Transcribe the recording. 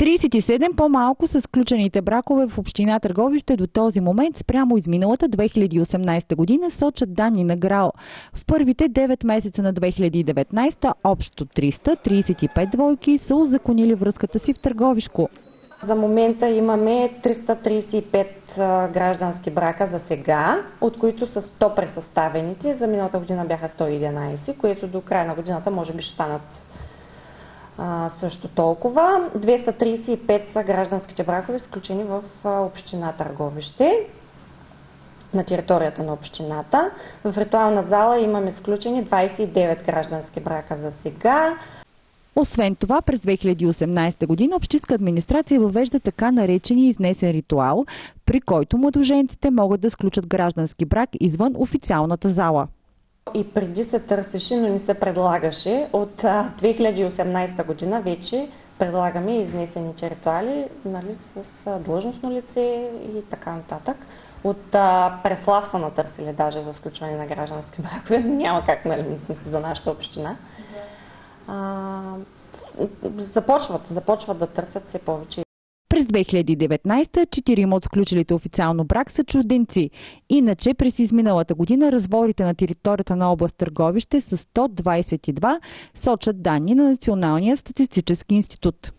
37 по-малко са сключените бракове в община Търговище до този момент спрямо изминалата 2018 година, сочат данни на ГРАО. В първите 9 месеца на 2019 общо 335 двойки са узаконили връзката си в Търговишко. За момента имаме 335 граждански брака за сега, от които са 100 пресъставените. За миналата година бяха 111, което до края на годината може би ще станат също толкова. 235 са гражданските бракове, сключени в община Търговище на територията на общината. В ритуална зала имаме сключени 29 граждански брака за сега. Освен това, през 2018 година Общинска администрация въвежда така наречения изнесен ритуал, при който младоженците могат да сключат граждански брак извън официалната зала. И преди се търсеше, но не се предлагаше. От 2018 година вече предлагаме изнесените ритуали нали, с длъжностно лице и така нататък. От а, Преслав са натърсили даже за сключване на граждански бракове. Няма как, нали, мислим се за нашата община. А, започват, започват да търсят все повече. През 2019 четирима от сключилите официално брак са чужденци. Иначе през изминалата година разворите на територията на област Търговище са 122, сочат данни на Националния статистически институт.